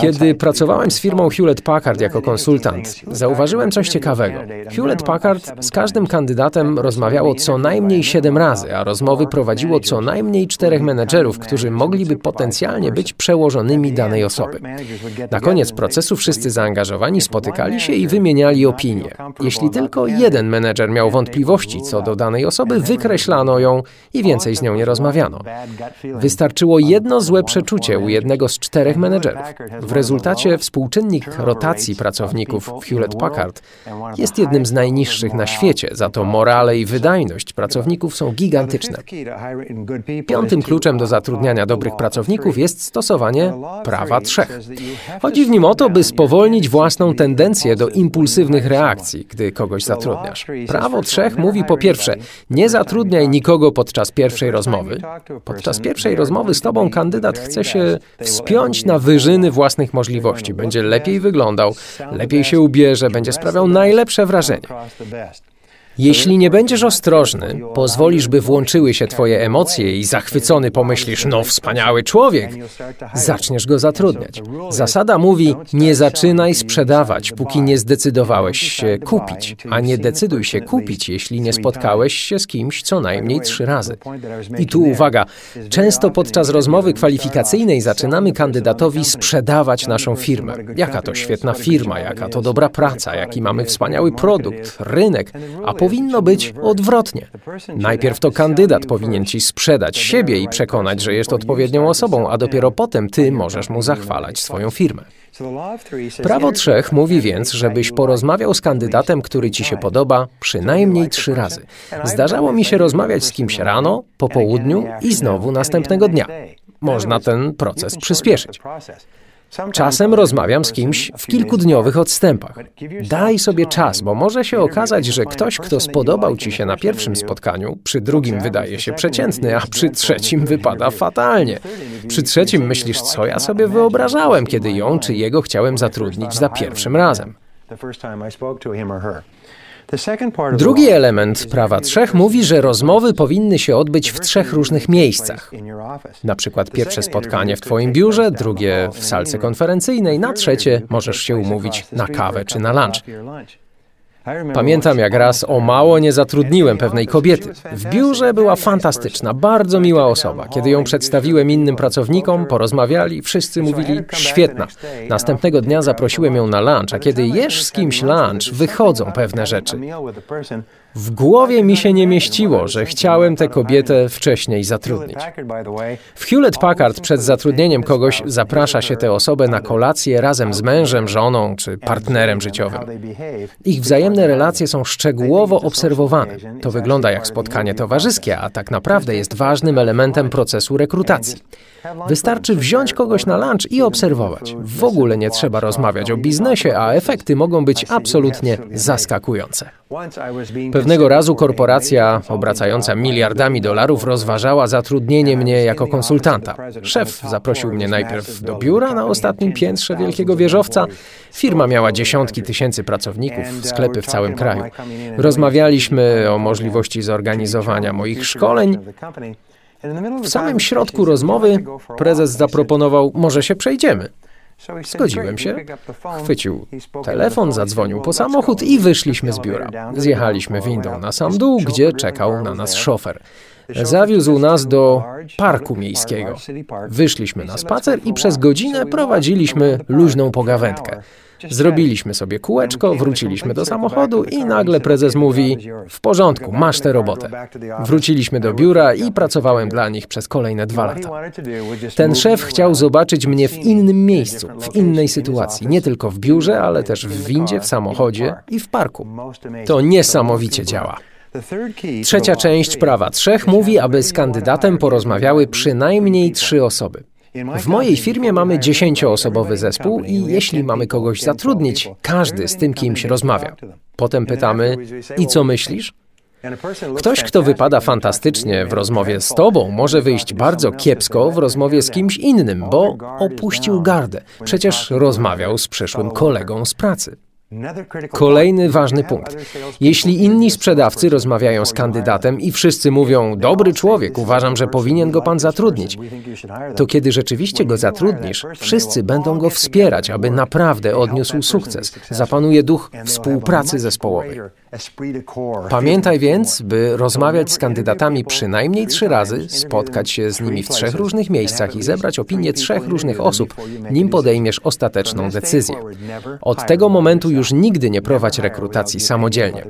Kiedy pracowałem z firmą Hewlett Packard jako konsultant, zauważyłem coś ciekawego. Hewlett Packard z każdym kandydatem rozmawiało co najmniej 7 razy, a rozmowy prowadziło co najmniej czterech menedżerów, którzy mogliby potencjalnie być przełożonymi danej osoby. Na koniec procesu wszyscy zaangażowani spotykali się i wymieniali opinie. Jeśli tylko jeden menedżer miał wątpliwości co do danej osoby, wykreślano ją i więcej z nią nie rozmawiano. Wystarczyło jedno złe przeczucie u jednego z czterech menedżerów. W rezultacie współczynnik rotacji pracowników w Hewlett Packard jest jednym z najniższych na świecie, za to morale i wydajność pracowników są gigantyczne. Piątym kluczem do zatrudniania dobrych pracowników jest stosowanie prawa trzech. Chodzi w nim o to, by spowolnić własną tendencję do impulsywnych reakcji, gdy kogoś zatrudniasz. Prawo trzech mówi po pierwsze, nie zatrudniaj nikogo podczas pierwszej rozmowy. Podczas pierwszej rozmowy z tobą kandydat chce się wspiąć na wyżyny własnych możliwości. Będzie lepiej wyglądał, lepiej się ubierze, będzie sprawiał najlepsze wrażenie. Jeśli nie będziesz ostrożny, pozwolisz, by włączyły się twoje emocje i zachwycony pomyślisz, no wspaniały człowiek, zaczniesz go zatrudniać. Zasada mówi, nie zaczynaj sprzedawać, póki nie zdecydowałeś się kupić, a nie decyduj się kupić, jeśli nie spotkałeś się z kimś co najmniej trzy razy. I tu uwaga, często podczas rozmowy kwalifikacyjnej zaczynamy kandydatowi sprzedawać naszą firmę. Jaka to świetna firma, jaka to dobra praca, jaki mamy wspaniały produkt, rynek, a powinno być odwrotnie. Najpierw to kandydat powinien ci sprzedać siebie i przekonać, że jest odpowiednią osobą, a dopiero potem ty możesz mu zachwalać swoją firmę. Prawo trzech mówi więc, żebyś porozmawiał z kandydatem, który ci się podoba, przynajmniej trzy razy. Zdarzało mi się rozmawiać z kimś rano, po południu i znowu następnego dnia. Można ten proces przyspieszyć. Czasem rozmawiam z kimś w kilkudniowych odstępach. Daj sobie czas, bo może się okazać, że ktoś, kto spodobał ci się na pierwszym spotkaniu, przy drugim wydaje się przeciętny, a przy trzecim wypada fatalnie. Przy trzecim myślisz, co ja sobie wyobrażałem, kiedy ją czy jego chciałem zatrudnić za pierwszym razem. Drugi element prawa trzech mówi, że rozmowy powinny się odbyć w trzech różnych miejscach. Na przykład pierwsze spotkanie w Twoim biurze, drugie w salce konferencyjnej, na trzecie możesz się umówić na kawę czy na lunch. Pamiętam, jak raz o mało nie zatrudniłem pewnej kobiety. W biurze była fantastyczna, bardzo miła osoba. Kiedy ją przedstawiłem innym pracownikom, porozmawiali, wszyscy mówili świetna. Następnego dnia zaprosiłem ją na lunch, a kiedy jesz z kimś lunch, wychodzą pewne rzeczy. W głowie mi się nie mieściło, że chciałem tę kobietę wcześniej zatrudnić. W Hewlett Packard przed zatrudnieniem kogoś zaprasza się tę osobę na kolację razem z mężem, żoną czy partnerem życiowym. Ich wzajemne relacje są szczegółowo obserwowane. To wygląda jak spotkanie towarzyskie, a tak naprawdę jest ważnym elementem procesu rekrutacji. Wystarczy wziąć kogoś na lunch i obserwować. W ogóle nie trzeba rozmawiać o biznesie, a efekty mogą być absolutnie zaskakujące. Pewnego razu korporacja obracająca miliardami dolarów rozważała zatrudnienie mnie jako konsultanta. Szef zaprosił mnie najpierw do biura na ostatnim piętrze wielkiego wieżowca. Firma miała dziesiątki tysięcy pracowników, sklepy w całym kraju. Rozmawialiśmy o możliwości zorganizowania moich szkoleń. W samym środku rozmowy prezes zaproponował, może się przejdziemy. Zgodziłem się. Chwycił telefon, zadzwonił po samochód i wyszliśmy z biura. Zjechaliśmy windą na sam dół, gdzie czekał na nas szofer. Zawiózł nas do parku miejskiego. Wyszliśmy na spacer i przez godzinę prowadziliśmy luźną pogawędkę. Zrobiliśmy sobie kółeczko, wróciliśmy do samochodu i nagle prezes mówi: W porządku, masz tę robotę. Wróciliśmy do biura i pracowałem dla nich przez kolejne dwa lata. Ten szef chciał zobaczyć mnie w innym miejscu, w innej sytuacji, nie tylko w biurze, ale też w windzie, w samochodzie i w parku. To niesamowicie działa. Trzecia część prawa trzech mówi, aby z kandydatem porozmawiały przynajmniej trzy osoby. W mojej firmie mamy dziesięcioosobowy zespół i jeśli mamy kogoś zatrudnić, każdy z tym kimś rozmawia. Potem pytamy, i co myślisz? Ktoś, kto wypada fantastycznie w rozmowie z tobą, może wyjść bardzo kiepsko w rozmowie z kimś innym, bo opuścił gardę. Przecież rozmawiał z przyszłym kolegą z pracy. Kolejny ważny punkt. Jeśli inni sprzedawcy rozmawiają z kandydatem i wszyscy mówią: Dobry człowiek, uważam, że powinien go pan zatrudnić, to kiedy rzeczywiście go zatrudnisz, wszyscy będą go wspierać, aby naprawdę odniósł sukces. Zapanuje duch współpracy zespołowej. Pamiętaj więc, by rozmawiać z kandydatami przynajmniej trzy razy, spotkać się z nimi w trzech różnych miejscach i zebrać opinie trzech różnych osób, nim podejmiesz ostateczną decyzję. Od tego momentu już nigdy nie prowadź rekrutacji samodzielnie.